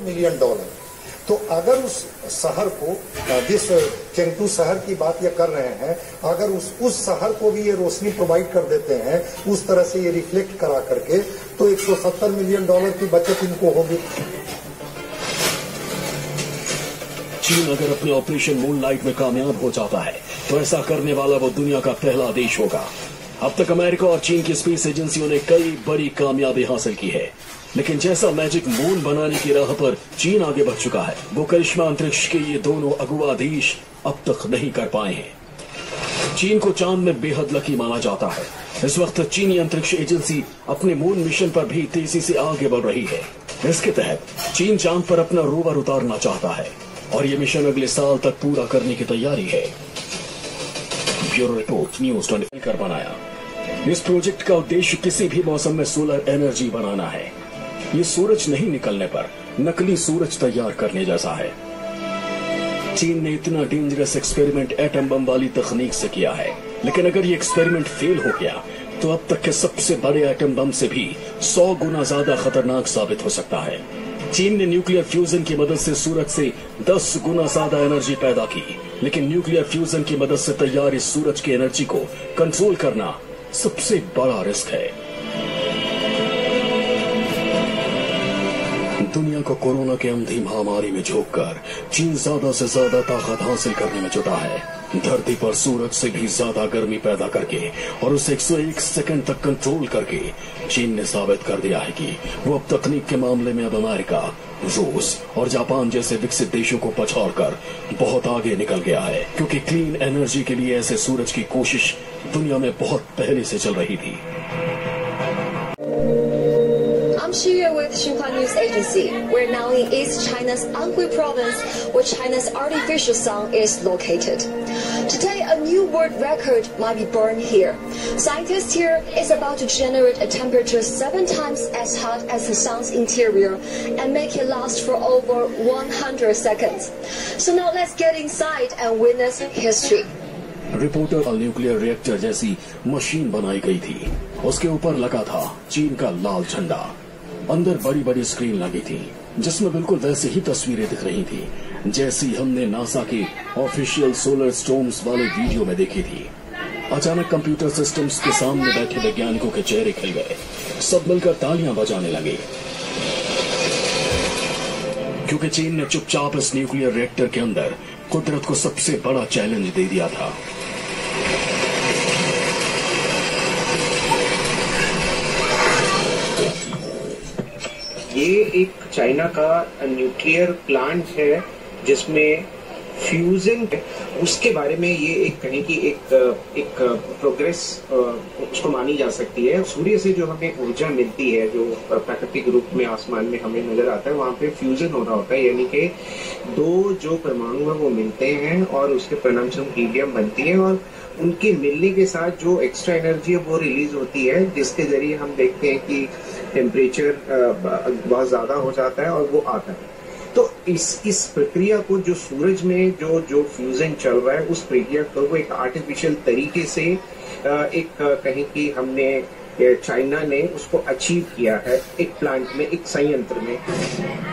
Million dollar तो अगर उस शहर को जिस चेंगटू शहर की बात ये कर रहे हैं, अगर उस उस शहर को भी ये रोशनी प्रोवाइड कर देते हैं, उस तरह से ये रिफ्लेक्ट करा करके तो 170 मिलियन डॉलर की बचत इनको होगी। चीन अगर अपने ऑपरेशन मून लाइट में कामयाब हो जाता है तो ऐसा करने वाला वो दुनिया का पहला देश होगा। अब तक अमेरिका और चीन की स्पेस एजेंसियों ने कई बड़ी कामयाबी हासिल की है। लेकिन जैसा मैजिक मून बनाने की राह पर चीन आगे बढ़ चुका है, वो करिश्मा अंतरिक्ष के ये दोनों अगुआ देश अब तक नहीं कर पाए हैं। चीन को चाँद में बेहद लकी माना जाता है। इस वक्त चीनी अंतरिक्ष एजेंसी अपने मून मिशन पर भी तेज़ी से आगे बढ़ रही है। इसके तहत चीन चाँद पर अपना रोवर उतारना चाहता है और ये मिशन अगले साल तक पूरा करने की तैयारी है। ब्यूरो रिपोर्ट, न्यूज़ ट्वेंटी कर बनाया। इस प्रोजेक्ट का उद्देश्य किसी भी मौसम में सोलर एनर्जी बनाना है। ये सूरज नहीं निकलने पर नकली सूरज तैयार करने जैसा है। चीन ने इतना डेंजरस एक्सपेरिमेंट एटम बम वाली तकनीक से किया है। लेकिन अगर ये एक्सपेरिमेंट फेल हो गया तो अब तक के सबसे बड़े एटम बम से भी सौ गुना ज़्यादा खतरनाक साबित हो सकता है। चीन ने न्यूक्लियर फ्यूजन की मदद से सूरज से 10 गुना ज़्यादा एनर्जी पैदा की। लेकिन न्यूक्लियर फ्यूजन की मदद से तैयार इस सूरज की एनर्जी को कंट्रोल करना सबसे बड़ा रिस्क है। दुनिया को कोरोना के अंधी महामारी में झोंक कर चीन ज़्यादा से ज़्यादा ताकत हासिल करने में जुटा है। धरती पर सूरज से भी ज़्यादा गर्मी पैदा करके और उसे 101 सेकंड तक कंट्रोल करके चीन ने साबित कर दिया है कि वो अब तकनीक के मामले में अब अमेरिका, रूस और जापान जैसे विकसित देशों को पछाड़ कर बहुत आगे निकल गया है, क्योंकि क्लीन एनर्जी के लिए ऐसे सूरज की कोशिश दुनिया में बहुत पहले से चल रही थी। I'm Xu with Xinhua News Agency. We're now in East China's Anhui province, where China's artificial sun is located. Today, a new world record might be born here. Scientists here is about to generate a temperature seven times as hot as the sun's interior and make it last for over 100 seconds. So now let's get inside and witness history. Reporter का nuclear reactor जैसी machine बनाई गई थी उसके ऊपर लगा था चीन का लाल झंडा अंदर बड़ी बड़ी स्क्रीन लगी थी, जिसमें बिल्कुल वैसे ही तस्वीरें दिख रही थी, जैसी हमने नासा के ऑफिशियल सोलर स्टोम्स वाले वीडियो में देखी थी। अचानक कंप्यूटर सिस्टम्स के सामने बैठे वैज्ञानिकों के चेहरे खिल गए। सब मिलकर तालियाँ बजाने लगे। क्योंकि चीन ने चुपचाप इस न्यूक्लियर रिएक्टर के अंदर कुदरत को सबसे बड़ा चैलेंज दे दिया था। ये एक चाइना का न्यूक्लियर प्लांट है जिसमें फ्यूजन उसके बारे में ये एक कहें कि एक एक प्रोग्रेस उसको मानी जा सकती है। सूर्य से जो हमें ऊर्जा मिलती है, जो प्राकृतिक रूप में आसमान में हमें नज़र आता है, वहाँ पे फ्यूजन हो रहा होता है। यानी कि दो जो परमाणु है, वो मिलते हैं और उसके परिणाम से हीलियम बनती है और उनके मिलने के साथ जो एक्स्ट्रा एनर्जी है, वो रिलीज़ होती है, जिसके ज़रिए हम देखते हैं कि टेम्परेचर बहुत ज़्यादा हो जाता है और वो आता है। तो इस इस प्रक्रिया को जो सूरज में जो जो फ्यूजन चल रहा है, उस प्रक्रिया को वो एक आर्टिफिशियल तरीके से एक कहें कि हमने चाइना ने उसको अचीव किया है, एक प्लांट में, एक संयंत्र में।